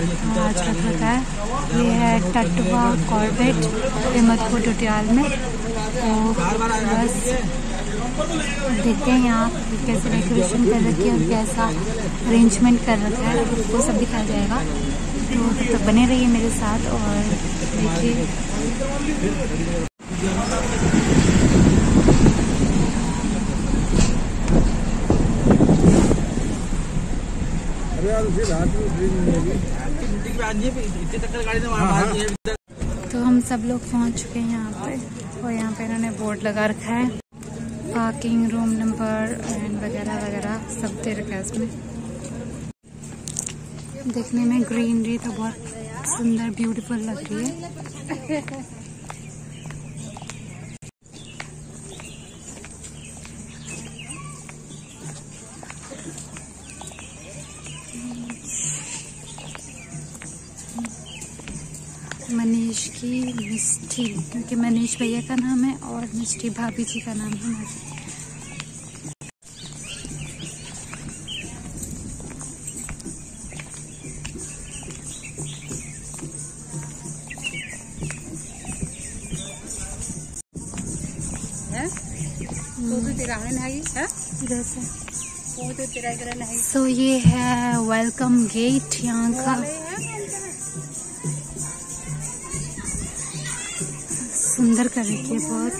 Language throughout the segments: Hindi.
आज का खाता है। ये है टटवा कॉर्बेट हिम्मतपुर टुटियाल में। तो बस देखते हैं यहाँ कैसे डेकोरेशन कर रखी है और कैसा अरेंजमेंट कर रखा है। वो सब दिखाया जाएगा। तो तो बने रहिए मेरे साथ और देखिए। अरे यार, उसे रात में ड्रीम मिलेगी। तो हम सब लोग पहुँच चुके हैं यहाँ पे और यहाँ पे इन्होंने बोर्ड लगा रखा है। पार्किंग रूम नंबर एंड वगैरह वगैरह सब दे रखा है इसमें। देखने में ग्रीनरी तो बहुत सुंदर ब्यूटीफुल लग रही है। मनीष की मिष्ठी क्योंकि मनीष भैया का नाम है और मिष्ठी भाभी जी का नाम है सो। so, ये है वेलकम गेट यहाँ का। सुंदर कर रखी है बहुत।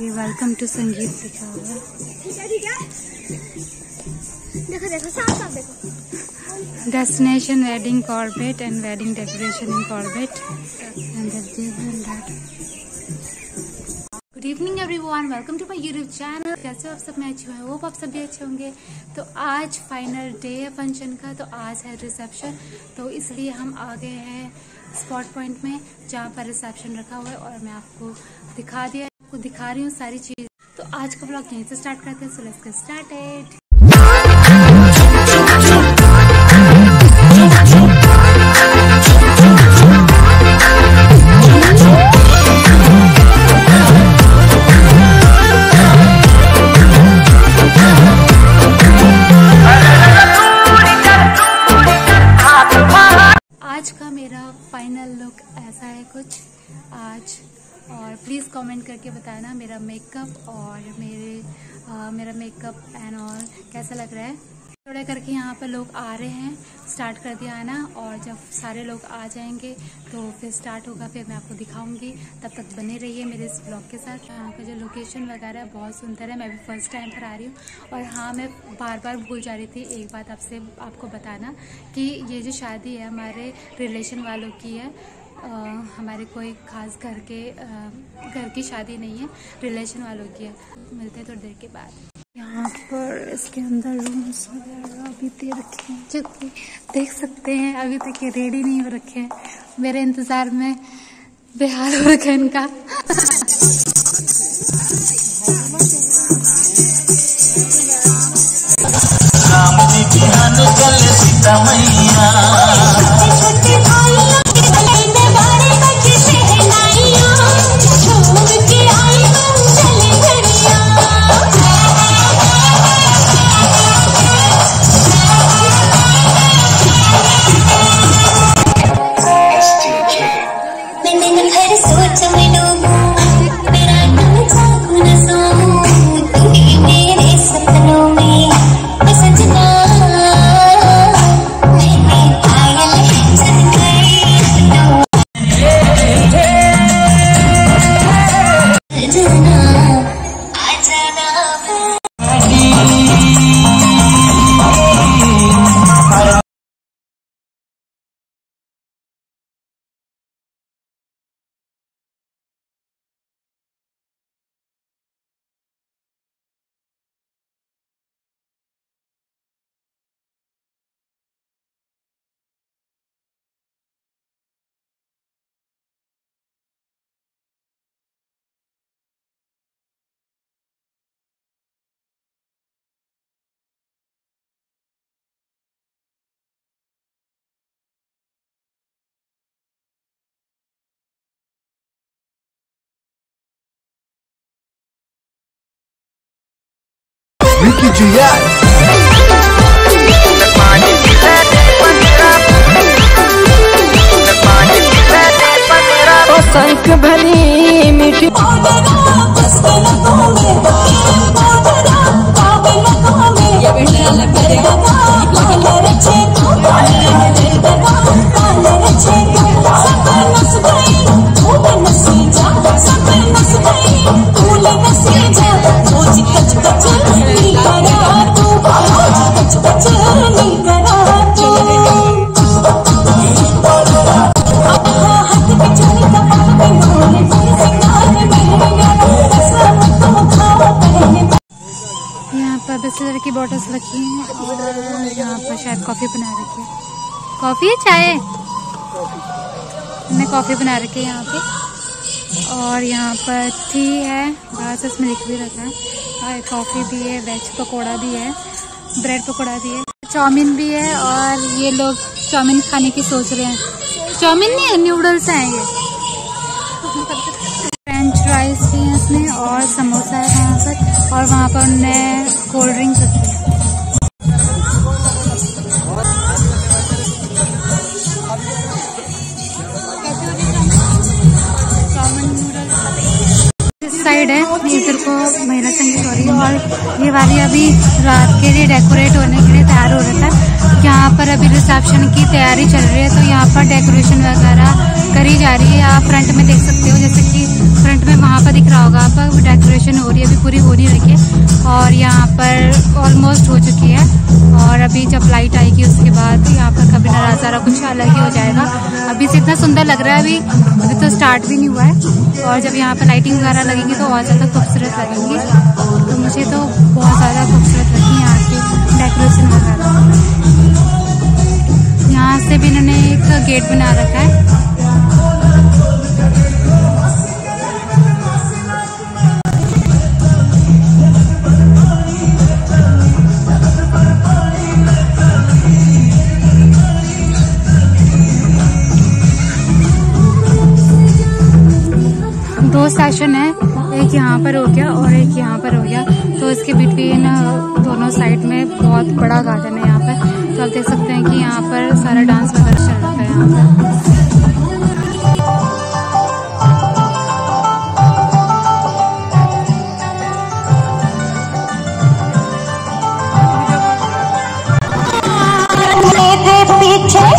ये वेलकम टू संगीत लिखा हुआ देखो destination wedding Corbett and wedding decoration in Corbett and good evening everyone welcome to my YouTube channel कैसे हो आप सब? मैं अच्छी हूँ। होप आप सब भी अच्छे होंगे। तो आज फाइनल डे है फ़ंक्शन का। तो आज है रिसेप्शन तो इसलिए हम आ गए हैं। स्पॉट पॉइंट में जहाँ पर रिसेप्शन रखा हुआ है और मैं आपको दिखा दिया, आपको दिखा रही हूँ सारी चीज़। तो आज का ब्लॉग यहीं से स्टार्ट करते हैं सो लेट्स गेट स्टार्टेड करके बताना मेरा मेकअप और मेरे आ, मेरा मेकअप एंड ऑल कैसा लग रहा है? थोड़ा करके यहाँ पर लोग आ रहे हैं स्टार्ट कर दिया आना और जब सारे लोग आ जाएँगे तो फिर स्टार्ट होगा फिर मैं आपको दिखाऊँगी। तब तक बने रहिए मेरे इस ब्लॉग के साथ। यहाँ का जो लोकेशन वगैरह बहुत सुंदर है मैं भी फ़र्स्ट टाइम पर आ रही हूँ। और हाँ मैं बार बार भूल जा रही थी एक बात आपसे आपको बताना कि ये जो शादी है हमारे रिलेशन वालों की है आ, हमारे कोई खास घर के घर की शादी नहीं है रिलेशन वालों की है। मिलते हैं थोड़ी देर के बाद। यहाँ पर इसके अंदर रूम्स वगैरह अभी तो दे रखे हैं। जो कि देख सकते हैं अभी तक ये रेडी नहीं हो रखे हैं। मेरे इंतज़ार में बेहाल हो रखे इनका राम जी बिहान सीता मैया। Yeah. बिस्लर की बॉटल्स रखी हैं और यहाँ पर शायद कॉफ़ी बना रखी है। कॉफ़ी है चाय? मैंने कॉफ़ी बना रखी है यहाँ पे। और यहाँ पर टी है। बड़ा सा इसमें लिख भी रखा है। और कॉफ़ी भी है वेज पकौड़ा भी है ब्रेड पकौड़ा भी है, चाउमीन भी है और ये लोग चाउमीन खाने की सोच रहे हैं। चाउमीन नहीं है नूडल्स हैं ये। फ्रेंच फ्राइज भी हैं इसमें और समोसा है वहाँ पर और वहाँ पर उनने कोल्ड ड्रिंक साइड है इधर को महिला संगीत हो रही है। ये वाली अभी रात के लिए डेकोरेट होने के लिए तैयार हो रहा है यहाँ पर अभी रिसेप्शन की तैयारी चल रही है तो यहाँ पर डेकोरेशन वगैरह करी जा रही है। आप फ्रंट में देख सकते हो, जैसे कि फ्रंट में वहाँ पर दिख रहा होगा आप डेकोरेशन हो रही है, अभी पूरी हो नहीं रही है। और यहाँ पर ऑलमोस्ट हो चुकी है। और अभी जब लाइट आएगी, उसके बाद यहाँ पर कभी नज़ारा कुछ अलग ही हो जाएगा। अभी से इतना सुंदर लग रहा है अभी। अभी तो स्टार्ट भी नहीं हुआ है। और जब यहाँ पर लाइटिंग वगैरह लगेंगी तो और ज़्यादा खूबसूरत लगेंगी। तो मुझे तो बहुत ज़्यादा खूबसूरत लगी यहाँ की डेकोरेशन वगैरह। यहाँ से भी इन्होंने एक गेट बना रखा है। दो सेशन है। एक यहाँ पर हो गया और एक यहाँ पर हो गया। तो इसके बिटवीन दोनों साइड में बहुत बड़ा गार्डन है यहाँ पर। तो आप देख सकते हैं कि यहाँ पर सारा डांस वगैरह चल रहा है यहाँ पर। पीछे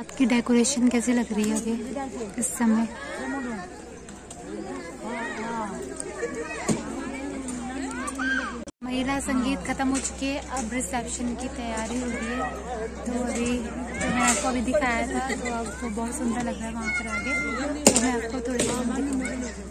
रात की डेकोरेशन कैसी लग रही है अभी इस समय? महिला संगीत खत्म हो चुकी है, अब रिसेप्शन की तैयारी हो रही है। तो अभी तो मैं आपको अभी दिखाया था तो आपको बहुत सुंदर लग रहा है वहाँ पर आगे। तो मैं आपको थोड़ी देर